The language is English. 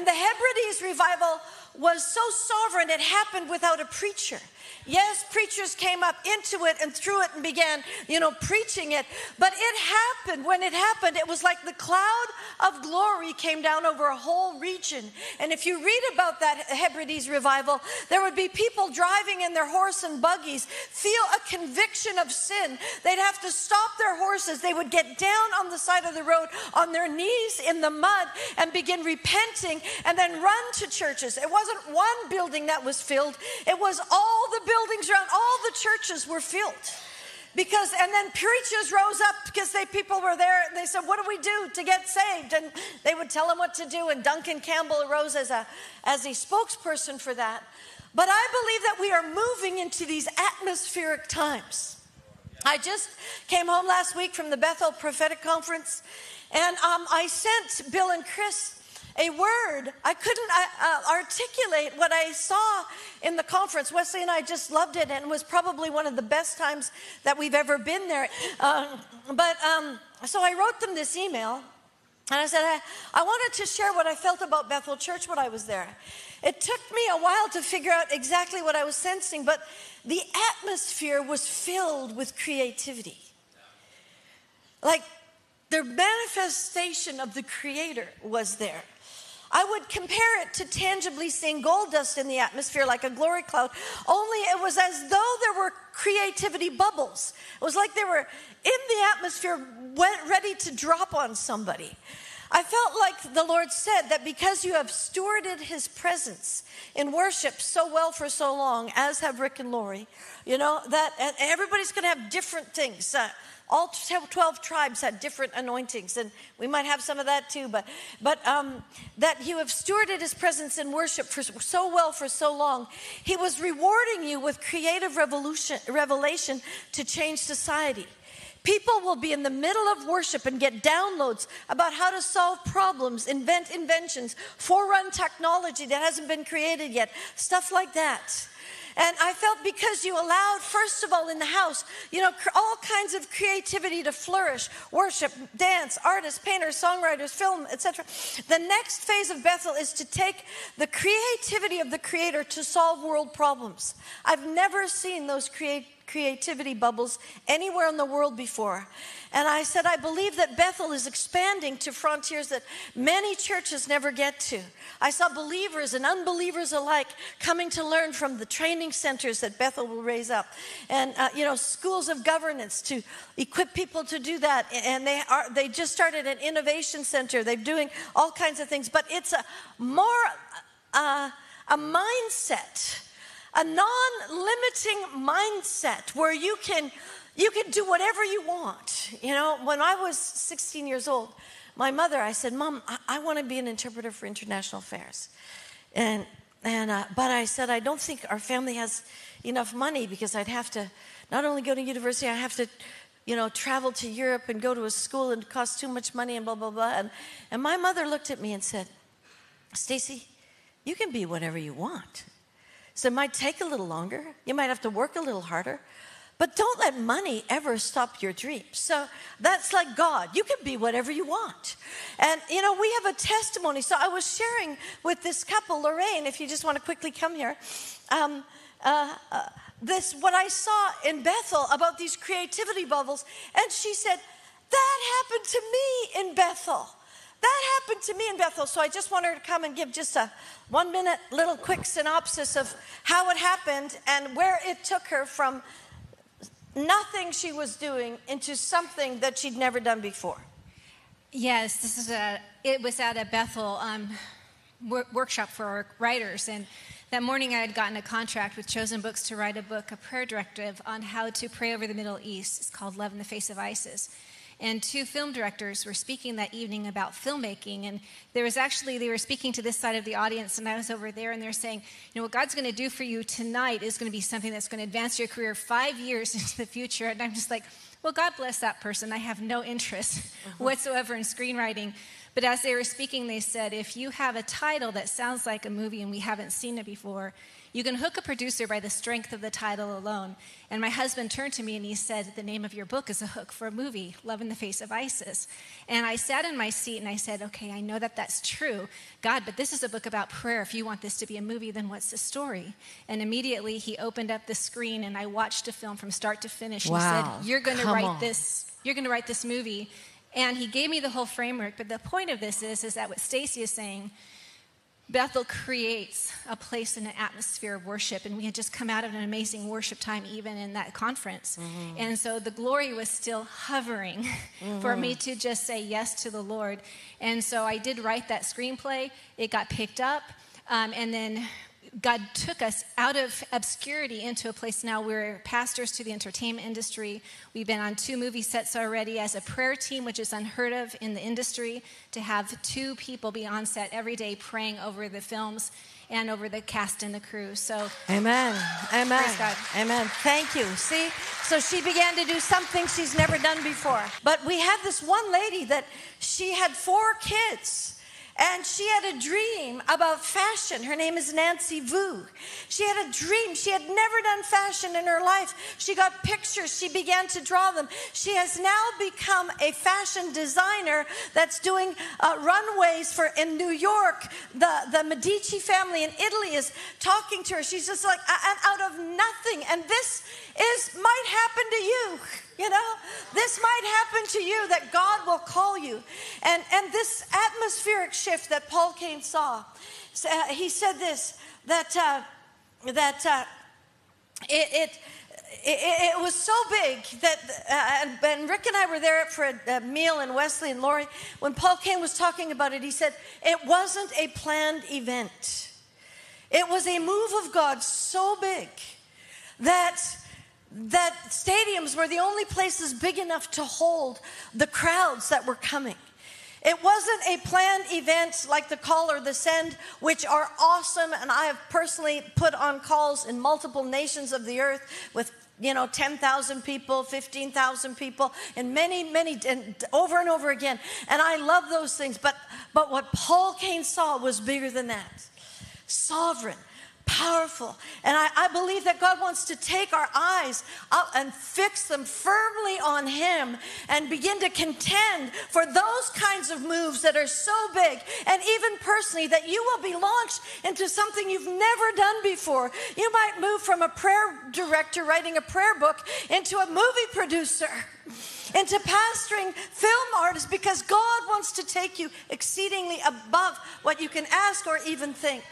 And the Hebrides revival was so sovereign, it happened without a preacher. Yes, preachers came up into it and through it and began, you know, preaching it. But it happened. When it happened, it was like the cloud of glory came down over a whole region. And if you read about that Hebrides revival, there would be people driving in their horse and buggies, feel a conviction of sin. They'd have to stop their horses. They would get down on the side of the road on their knees in the mud and begin repenting and then run to churches. It wasn't one building that was filled, it was all the buildings around, all the churches were filled. Because, and then preachers rose up because they, people were there and they said, What do we do to get saved? And they would tell them what to do. And Duncan Campbell arose as a, as a spokesperson for that. But I believe that we are moving into these atmospheric times. I just came home last week from the Bethel Prophetic Conference, and um, I sent Bill and Chris a word. I couldn't uh, uh, articulate what I saw in the conference. Wesley and I just loved it, and it was probably one of the best times that we've ever been there. Uh, but um, so I wrote them this email, and I said, I, I wanted to share what I felt about Bethel Church when I was there. It took me a while to figure out exactly what I was sensing, but the atmosphere was filled with creativity. Like the manifestation of the Creator was there. I would compare it to tangibly seeing gold dust in the atmosphere like a glory cloud, only it was as though there were creativity bubbles. It was like they were in the atmosphere, ready to drop on somebody. I felt like the Lord said that because you have stewarded his presence in worship so well for so long, as have Rick and Lori, you know, that everybody's going to have different things. Uh, all 12 tribes had different anointings, and we might have some of that too, but, but um, that you have stewarded his presence in worship for so well for so long. He was rewarding you with creative revolution, revelation to change society. People will be in the middle of worship and get downloads about how to solve problems, invent inventions, forerun technology that hasn't been created yet, stuff like that. And I felt because you allowed, first of all, in the house, you know, all kinds of creativity to flourish worship, dance, artists, painters, songwriters, film, etc. The next phase of Bethel is to take the creativity of the Creator to solve world problems. I've never seen those create creativity bubbles anywhere in the world before. And I said, I believe that Bethel is expanding to frontiers that many churches never get to. I saw believers and unbelievers alike coming to learn from the training centers that Bethel will raise up, and uh, you know, schools of governance to equip people to do that. And they are they just started an innovation center. They're doing all kinds of things, but it's a more uh, a mindset a non-limiting mindset where you can you can do whatever you want. You know, when I was 16 years old, my mother, I said, "Mom, I, I want to be an interpreter for international affairs," and and uh, but I said, I don't think our family has enough money because I'd have to not only go to university, I have to you know, travel to Europe and go to a school and cost too much money and blah, blah, blah. And, and my mother looked at me and said, Stacey, you can be whatever you want. So it might take a little longer. You might have to work a little harder. But don't let money ever stop your dreams. So that's like God. You can be whatever you want. And, you know, we have a testimony. So I was sharing with this couple, Lorraine, if you just want to quickly come here, um, uh, uh, this, what I saw in Bethel about these creativity bubbles. And she said, That happened to me in Bethel. That happened to me in Bethel. So I just want her to come and give just a one minute little quick synopsis of how it happened and where it took her from nothing she was doing into something that she'd never done before. Yes, this is a. It was at a Bethel um, workshop for our writers, and that morning I had gotten a contract with Chosen Books to write a book, a prayer directive on how to pray over the Middle East. It's called Love in the Face of ISIS and two film directors were speaking that evening about filmmaking. And there was actually, they were speaking to this side of the audience, and I was over there, and they're saying, you know, what God's going to do for you tonight is going to be something that's going to advance your career five years into the future. And I'm just like, well, God bless that person. I have no interest uh-huh. whatsoever in screenwriting. But as they were speaking, they said, if you have a title that sounds like a movie and we haven't seen it before, you can hook a producer by the strength of the title alone. And my husband turned to me and he said, The name of your book is a hook for a movie, Love in the Face of ISIS. And I sat in my seat and I said, Okay, I know that that's true. God, but this is a book about prayer. If you want this to be a movie, then what's the story? And immediately he opened up the screen and I watched a film from start to finish. Wow. He said, You're going to write on. this. You're going to write this movie. And he gave me the whole framework. But the point of this is, is that what Stacey is saying, Bethel creates a place and an atmosphere of worship. And we had just come out of an amazing worship time, even in that conference. And so the glory was still hovering for me to just say yes to the Lord. And so I did write that screenplay, it got picked up. Um, and then God took us out of obscurity into a place now where we're pastors to the entertainment industry. We've been on two movie sets already as a prayer team, which is unheard of in the industry, to have two people be on set every day praying over the films and over the cast and the crew. So Amen. Amen. Amen. Thank you. See, so she began to do something she's never done before. But we had this one lady that she had four kids. And she had a dream about fashion. Her name is Nancy Vu. She had a dream. She had never done fashion in her life. She got pictures. She began to draw them. She has now become a fashion designer that's doing uh, runways for in New York. The, the Medici family in Italy is talking to her. She's just like, and out of nothing. And this is might happen to you. You know, this might happen to you that God will call you. And, and this atmospheric shift that Paul Cain saw, uh, he said this that, uh, that uh, it, it it, it, was so big that, uh, and, and, Rick and I were there for a, a, meal and Wesley and Lori. When Paul Cain was talking about it, he said, It wasn't a planned event. It was a move of God so big that that stadiums were the only places big enough to hold the crowds that were coming. It wasn't a planned event like the call or the send, which are awesome. And I have personally put on calls in multiple nations of the earth with you know 10,000 people, 15,000 people, and many, many, and over and over again. And I love those things. But, but what Paul Cain saw was bigger than that sovereign, powerful. And I, I, believe that God wants to take our eyes up and fix them firmly on Him and begin to contend for those kinds of moves that are so big. And even personally, that you will be launched into something you've never done before. You might move from a prayer director writing a prayer book into a movie producer. Into pastoring film artists because God wants to take you exceedingly above what you can ask or even think.